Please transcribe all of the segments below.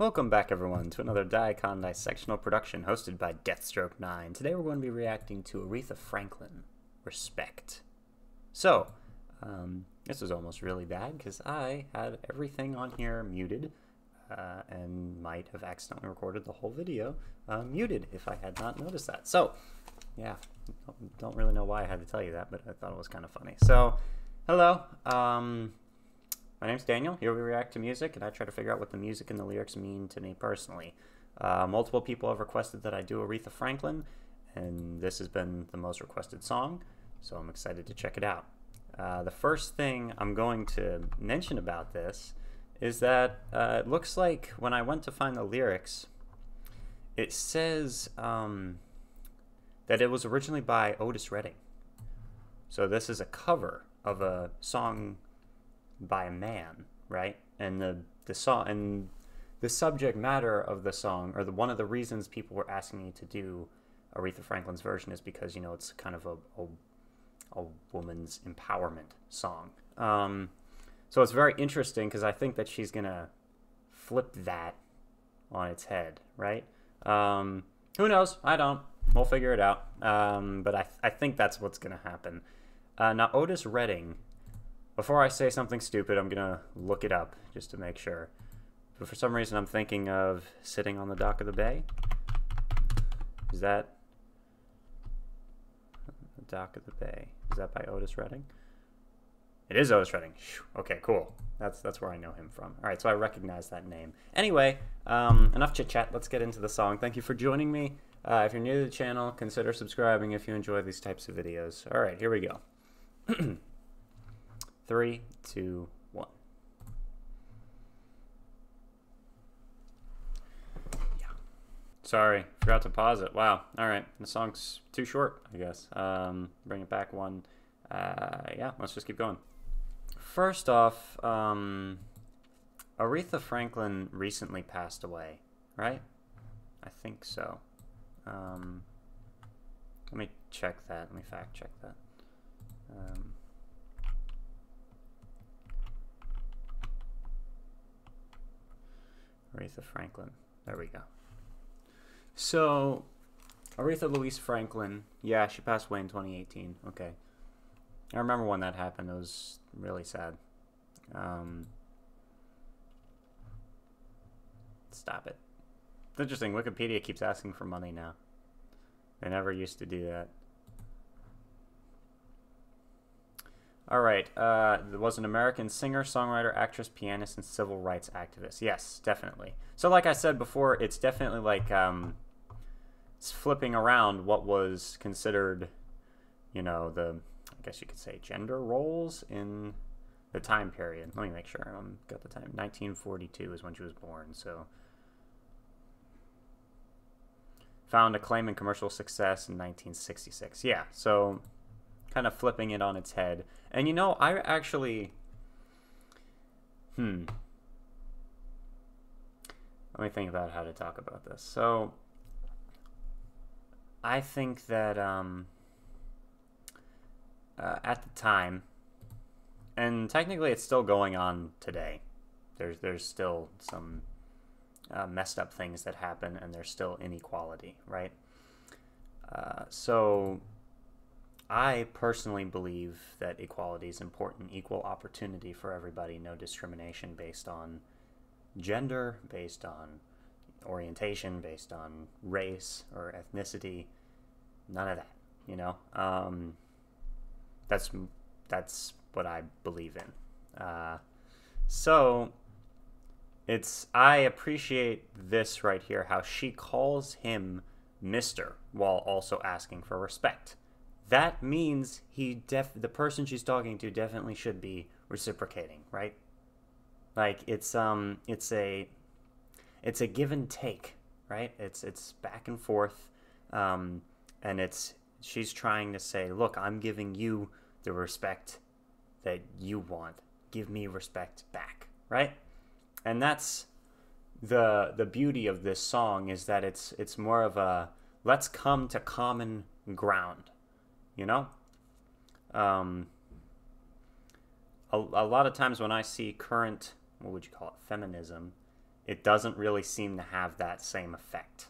Welcome back, everyone, to another Dicon dissectional production hosted by Dethstrok9. Today we're going to be reacting to Aretha Franklin, Respect. So, um, this was almost really bad because I had everything on here muted uh, and might have accidentally recorded the whole video uh, muted if I had not noticed that. So, yeah, don't really know why I had to tell you that, but I thought it was kind of funny. So, hello. Um, my name's Daniel. Here we react to music, and I try to figure out what the music and the lyrics mean to me personally. Uh, multiple people have requested that I do Aretha Franklin, and this has been the most requested song, so I'm excited to check it out. Uh, the first thing I'm going to mention about this is that uh, it looks like when I went to find the lyrics, it says um, that it was originally by Otis Redding. So this is a cover of a song by a man, right? And the the song and the subject matter of the song, or the one of the reasons people were asking me to do Aretha Franklin's version, is because you know it's kind of a a, a woman's empowerment song. Um, so it's very interesting because I think that she's gonna flip that on its head, right? Um, who knows? I don't. We'll figure it out. Um, but I, I think that's what's gonna happen. Uh, now Otis Redding before I say something stupid, I'm going to look it up just to make sure. But for some reason, I'm thinking of sitting on the dock of the bay. Is that the dock of the bay? Is that by Otis Redding? It is Otis Redding. Okay, cool. That's that's where I know him from. All right, so I recognize that name. Anyway, um, enough chit chat. Let's get into the song. Thank you for joining me. Uh, if you're new to the channel, consider subscribing if you enjoy these types of videos. All right, here we go. Three, two, one. Yeah. Sorry, forgot to pause it. Wow. All right, the song's too short, I guess. Um, bring it back one. Uh, yeah, let's just keep going. First off, um, Aretha Franklin recently passed away, right? I think so. Um, let me check that. Let me fact check that. Um, Aretha Franklin. There we go. So, Aretha Louise Franklin, yeah, she passed away in 2018. Okay. I remember when that happened. It was really sad. Um, stop it. It's interesting. Wikipedia keeps asking for money now. They never used to do that. All right. Uh, was an American singer, songwriter, actress, pianist, and civil rights activist. Yes, definitely. So, like I said before, it's definitely like um, it's flipping around what was considered, you know, the I guess you could say gender roles in the time period. Let me make sure I um, got the time. 1942 is when she was born. So, found acclaim and commercial success in 1966. Yeah. So kind of flipping it on its head. And you know, I actually. Hmm. Let me think about how to talk about this. So, I think that um, uh, at the time, and technically it's still going on today. There's there's still some uh, messed up things that happen, and there's still inequality, right? Uh, so I personally believe that equality is important, equal opportunity for everybody, no discrimination based on gender, based on orientation, based on race or ethnicity. None of that, you know. Um, that's that's what I believe in. Uh, so it's I appreciate this right here, how she calls him Mister while also asking for respect that means he def the person she's talking to definitely should be reciprocating, right? Like it's um it's a it's a give and take, right? It's it's back and forth, um, and it's she's trying to say, look, I'm giving you the respect that you want. Give me respect back, right? And that's the the beauty of this song is that it's it's more of a let's come to common ground you know? Um, a, a lot of times when I see current, what would you call it, feminism, it doesn't really seem to have that same effect,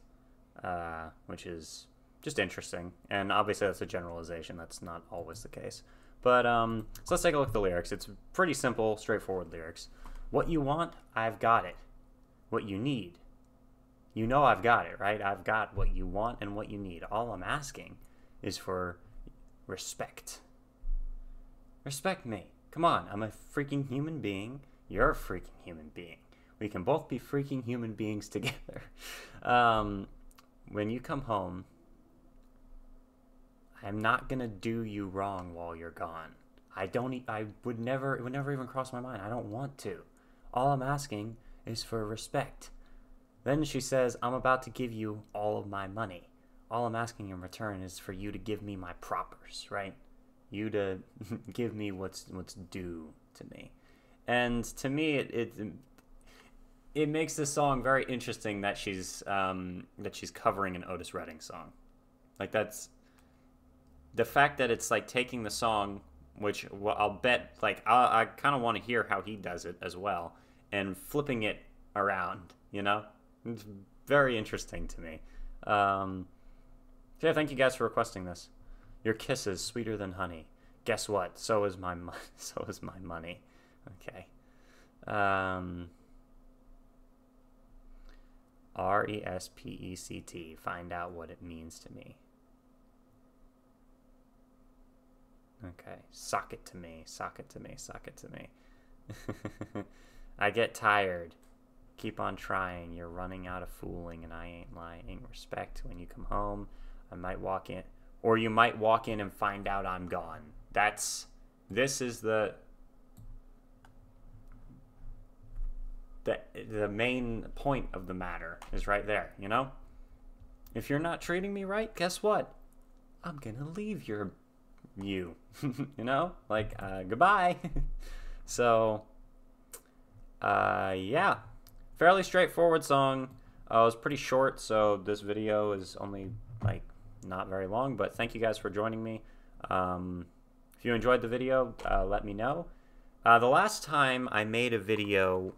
uh, which is just interesting. And obviously, that's a generalization. That's not always the case. But um, so let's take a look at the lyrics. It's pretty simple, straightforward lyrics. What you want, I've got it. What you need, you know I've got it, right? I've got what you want and what you need. All I'm asking is for respect. Respect me. Come on, I'm a freaking human being. You're a freaking human being. We can both be freaking human beings together. Um, when you come home, I'm not gonna do you wrong while you're gone. I don't. I would never. It would never even cross my mind. I don't want to. All I'm asking is for respect. Then she says, "I'm about to give you all of my money. All I'm asking in return is for you to give me my propers, right? You to give me what's what's due to me." And to me, it it, it makes this song very interesting that she's um, that she's covering an Otis Redding song. Like that's the fact that it's like taking the song, which I'll bet, like I, I kind of want to hear how he does it as well, and flipping it around. You know, it's very interesting to me. Um, yeah, thank you guys for requesting this. Your kiss is sweeter than honey. Guess what? So is my mo- so is my money. Okay. Um, R E S P E C T. Find out what it means to me. Okay. Sock it to me. Sock it to me. Sock it to me. I get tired. Keep on trying. You're running out of fooling, and I ain't lying. Respect when you come home. I might walk in, or you might walk in and find out I'm gone. That's. This is the. The, the main point of the matter is right there, you know? If you're not treating me right, guess what? I'm gonna leave your you, you know, like uh, goodbye. so, uh, yeah, fairly straightforward song. Uh, it was pretty short, so this video is only not very long. But thank you guys for joining me. Um, if you enjoyed the video, uh, let me know. Uh, the last time I made a video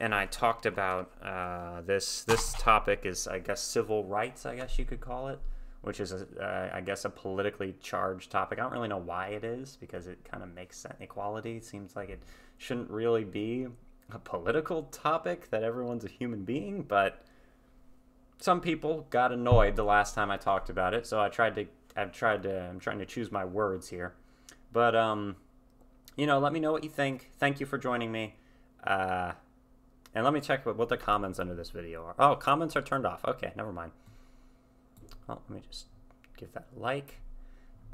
and I talked about uh, this this topic is I guess civil rights, I guess you could call it which is, a, uh, I guess, a politically charged topic. I don't really know why it is because it kind of makes sense. Equality seems like it shouldn't really be a political topic that everyone's a human being, but some people got annoyed the last time I talked about it, so I tried to. I've tried to. I'm trying to choose my words here, but um, you know, let me know what you think. Thank you for joining me. Uh, and let me check what, what the comments under this video are. Oh, comments are turned off. Okay, never mind. Well, let me just give that a like.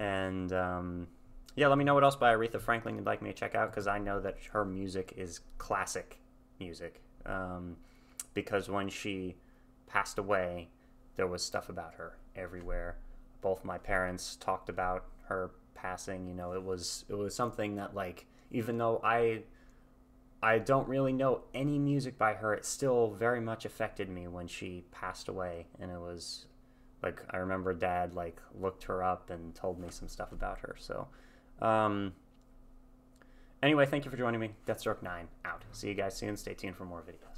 And um, yeah, let me know what else by Aretha Franklin you'd like me to check out because I know that her music is classic music. Um, because when she passed away, there was stuff about her everywhere. Both my parents talked about her passing. You know, it was it was something that like even though I I don't really know any music by her, it still very much affected me when she passed away, and it was like I remember dad like looked her up and told me some stuff about her. So um anyway, thank you for joining me. Dethstrok 9 out. See you guys soon. Stay tuned for more videos.